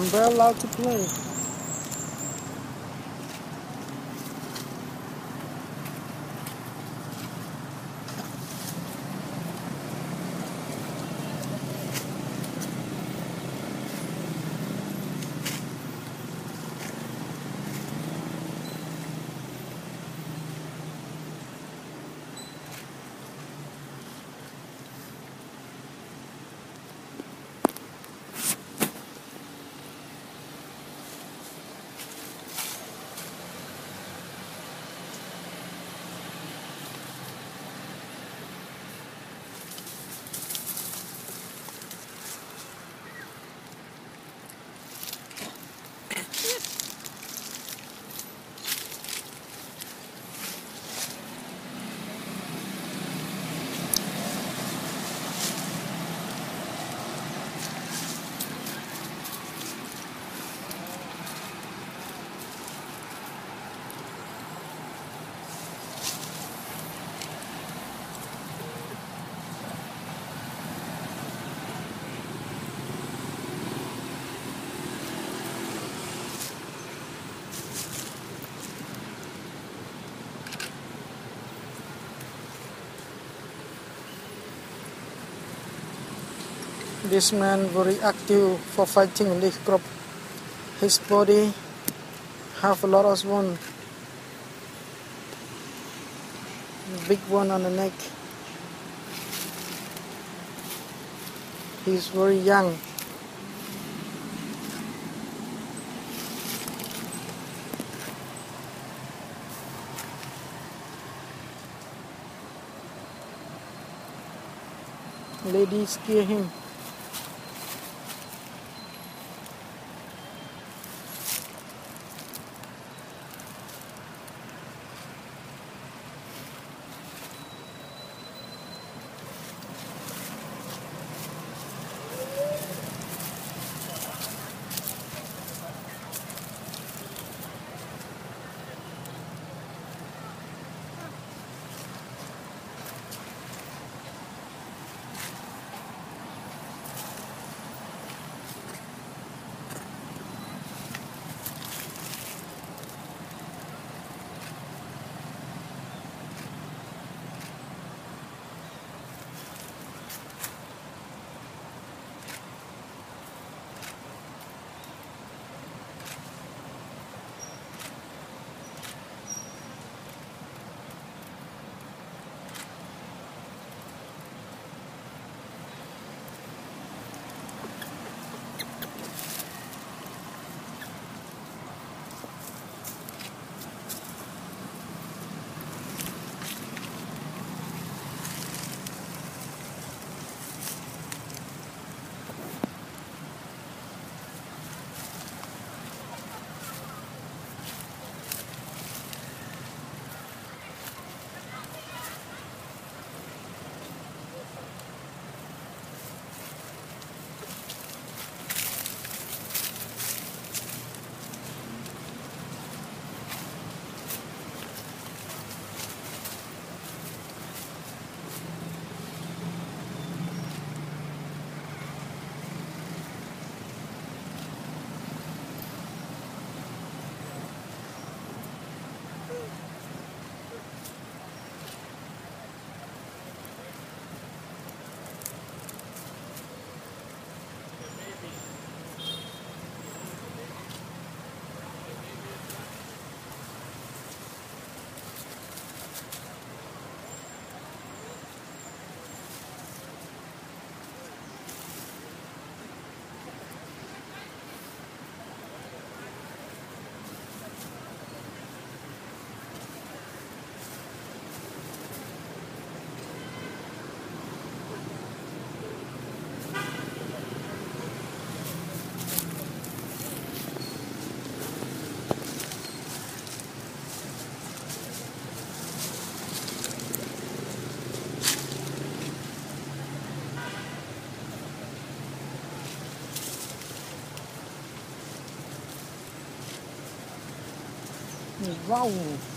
I'm very allowed to play. This man very active for fighting in this group. His body have a lot of wound. Big one on the neck. He's very young. Ladies scare him. 哇哦。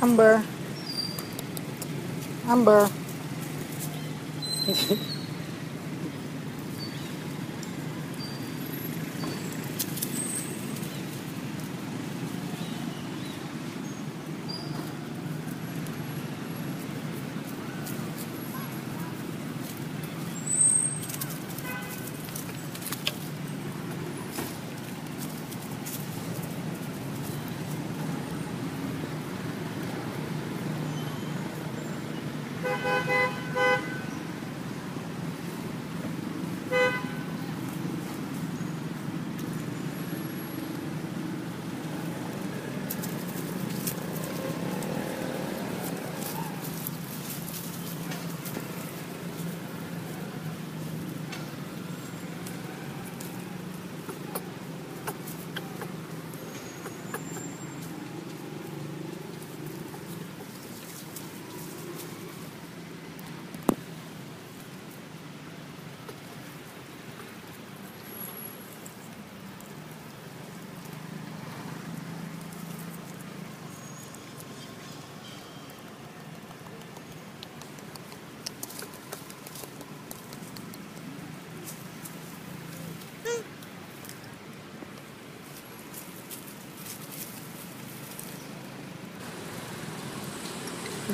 Amber. Amber.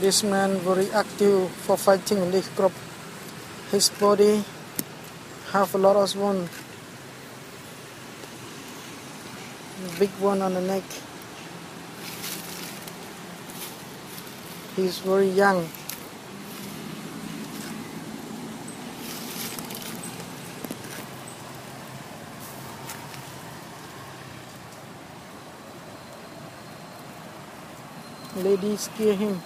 This man very active for fighting in this group. His body have a lot of wound. Big one on the neck. He's very young. Ladies scare him.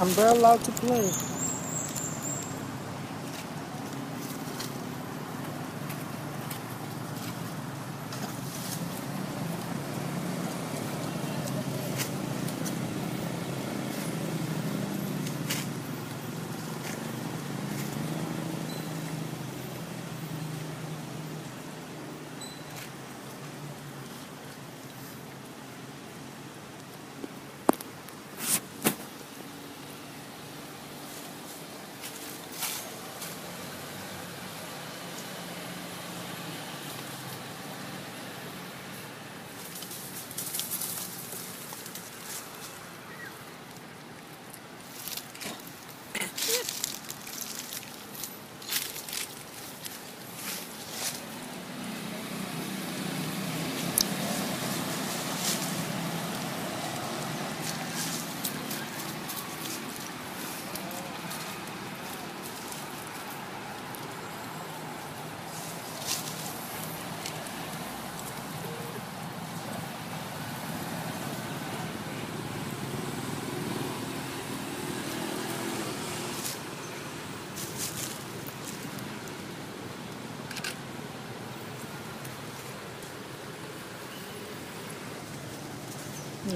I'm very allowed to play.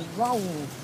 igual um.